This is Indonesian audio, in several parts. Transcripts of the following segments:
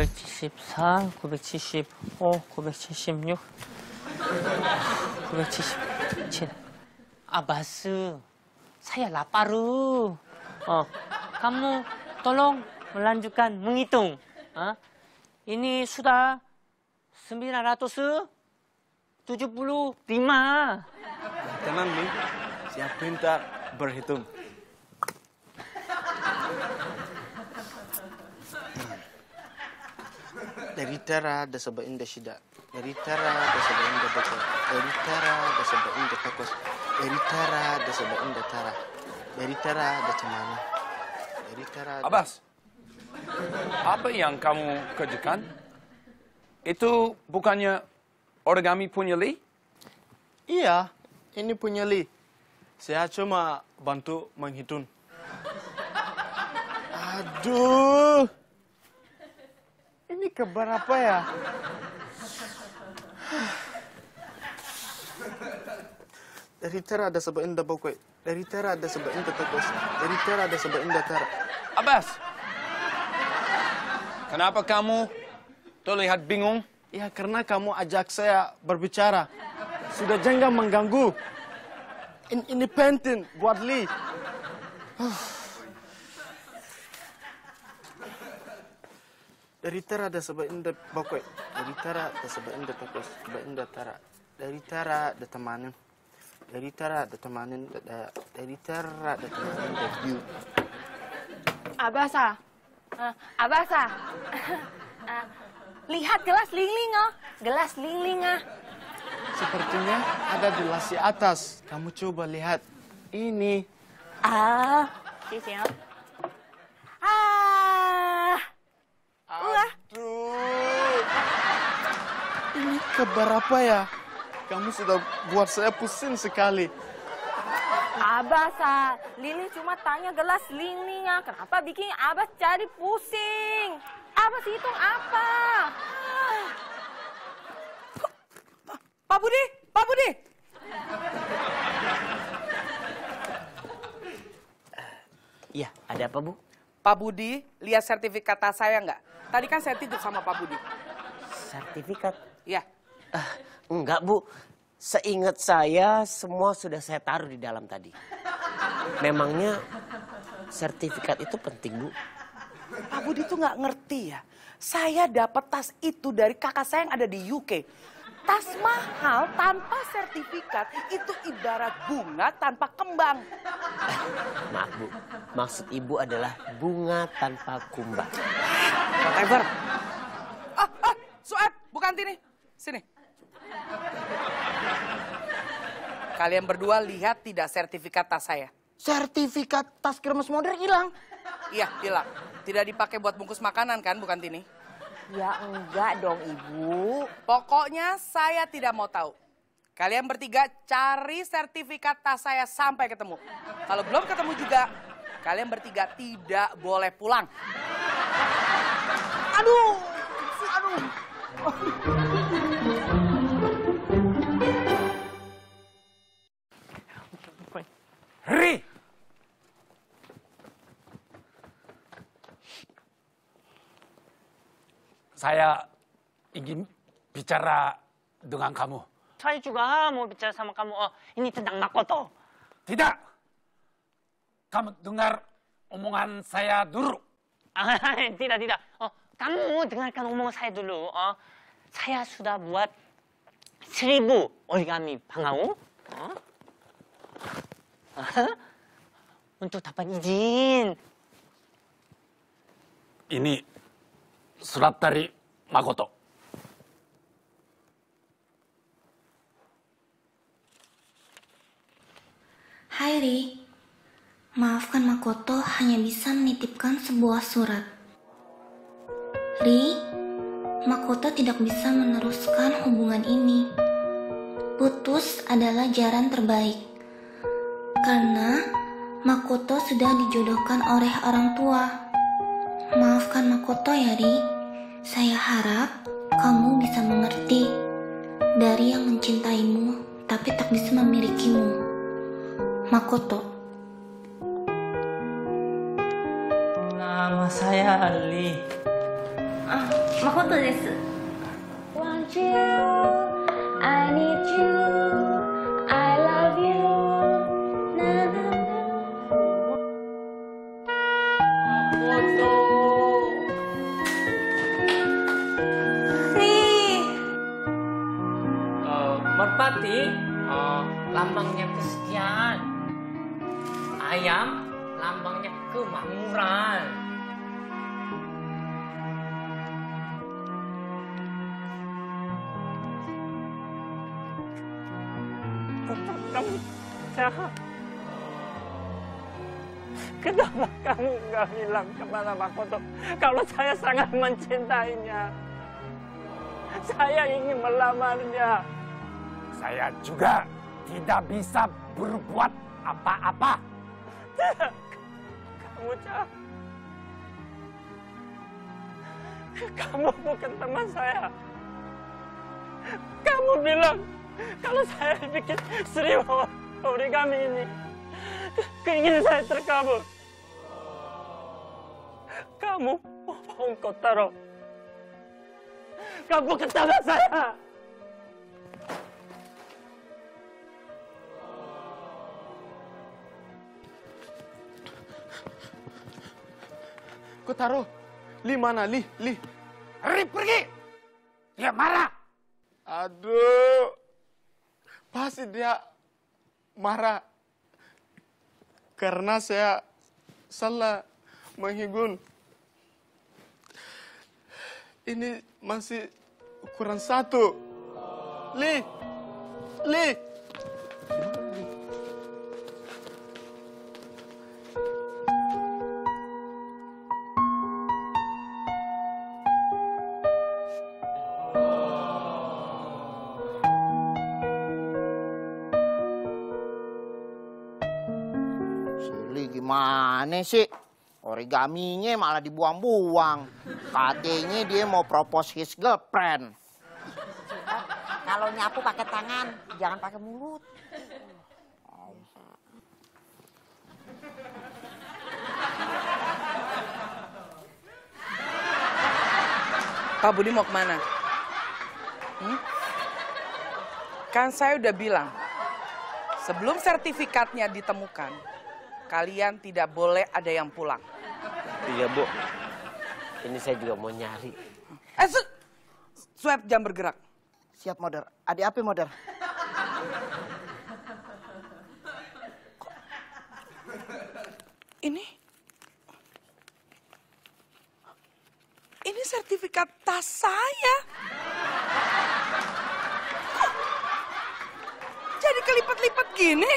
974, 975, 976, 977. Abbas, saya lapar. Oh, kamu tolong melanjutkan menghitung. Ah, ini sudah 975. Tenang, Li. Siap pintar berhitung. Dari tara da saba'in da shida, dari tara da saba'in da bakwai, dari tara da saba'in da takwas, dari tara da saba'in da tara, dari tara da tamanin, dari tara da... Abbas, apa yang kamu kerjakan? Itu bukannya origami punya Li? Iya, ini punya Li. Saya cuma bantu menghitung. Aduh. Ini keberapa ya? Dari tera ada seba'in da bakwai. Dari tera ada seba'in da takwas. Dari tera ada seba'in da tara. Abbas, kenapa kamu terlihat bingung? Ya karena kamu ajak saya berbicara. Sudah jangan mengganggu. In independent buat Lee. Dari tara ada seba'in da bakwai. Dari tara ada seba'in da takwas. Seba'in da tara. Dari tara da tamanin. Dari tara da tamanin da daya. Dari tara da tamanin da biyu. Abasa. Uh, Abasa. Ah, lihat gelas lingling ah. Gelas lingling ah. Sepertinya ada di lasi atas. Kamu coba lihat. Ini. Ah, sisi. Ah. Wah. Aduh. Ini keberapa ya? Kamu sudah buat saya pusing sekali. Abasa, Lili cuma tanya gelas lingling ah. Kenapa bikin Abas jadi pusing? Abas hitung apa? Pak Budi, Pak Budi. Iya, ada apa, Bu? Pak Budi, lihat sertifikat tas saya nggak? Tadi kan saya titip sama Pak Budi. Sertifikat? Ya, Ah, enggak, Bu. Seingat saya, semua sudah saya taruh di dalam tadi. Memangnya sertifikat itu penting, Bu? Pak Budi tuh nggak ngerti ya. Saya dapat tas itu dari kakak saya yang ada di UK. Tas mahal tanpa sertifikat itu ibarat bunga tanpa kembang. Maaf, Bu. Maksud Ibu adalah bunga tanpa kumbang. Whatever. Ah, ah, Suat, bukan Tini. Sini. Kalian berdua lihat tidak sertifikat tas saya? Sertifikat tas kremes modern hilang. Iya, hilang. Tidak dipakai buat bungkus makanan kan, bukan Tini? Ya enggak dong ibu. Pokoknya saya tidak mau tahu. Kalian bertiga cari sertifikat tas saya sampai ketemu. Kalau belum ketemu juga, kalian bertiga tidak boleh pulang. Aduh. Aduh. Saya ingin bicara dengan kamu. Saya juga mau bicara sama kamu. Oh, ini tentang Makoto. Tidak. Kamu dengar omongan saya dulu. Ah, tidak, tidak. Oh, kamu dengarkan omongan saya dulu. Oh, saya sudah buat seribu origami pangau. Oh. Ah, Untuk dapat izin. Ini surat dari Makoto. Hai Ri, maafkan Makoto hanya bisa menitipkan sebuah surat. Ri, Makoto tidak bisa meneruskan hubungan ini. Putus adalah jalan terbaik. Karena Makoto sudah dijodohkan oleh orang tua. Maafkan Makoto ya, Ri. Saya harap kamu bisa mengerti dari yang mencintaimu tapi tak bisa memilikimu. Makoto. Nama saya Ali. Ah, Makoto desu. Want you, I need you. Merpati eh, lambangnya kesetiaan. Ayam lambangnya kemakmuran. kamu. Kenapa kamu nggak bilang kepada Makoto kalau saya sangat mencintainya? Saya ingin melamarnya. Saya juga tidak bisa berbuat apa-apa. Kamu jahat. Kamu bukan teman saya. Kamu bilang kalau saya bikin seribu origami ini, ke- keinginan saya terkabul. Kamu bohong Kotaro. Kamu bukan teman saya. Kotaro, Li mana Li? Li. Heri pergi! Dia marah. Aduh. Pasti dia marah. Karena saya salah menghigun. Ini masih kurang satu. Li. Li. Gimana sih? Origaminya malah dibuang-buang. Katanya dia mau propose his girlfriend. Kalau nyapu pakai tangan, jangan pakai mulut. Pak Budi mau ke mana? Hmm? Kan saya udah bilang, sebelum sertifikatnya ditemukan, kalian tidak boleh ada yang pulang. Iya bu, ini saya juga mau nyari. Eh, su- swab jam bergerak. Siap, Moder. Adik apa, Moder? Ini, ini sertifikat tas saya. Kok jadi kelipat-lipat gini?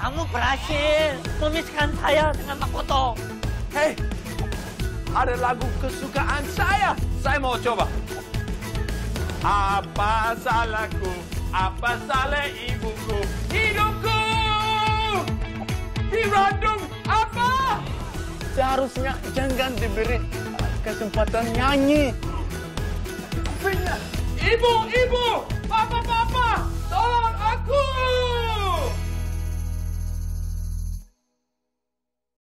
Kamu berhasil memisahkan saya dengan Makoto. Hei, ada lagu kesukaan saya. Saya mau coba. Apa salahku? Apa salah ibuku? Hidupku dirandung apa? Seharusnya jangan diberi kesempatan nyanyi. Ibu, ibu,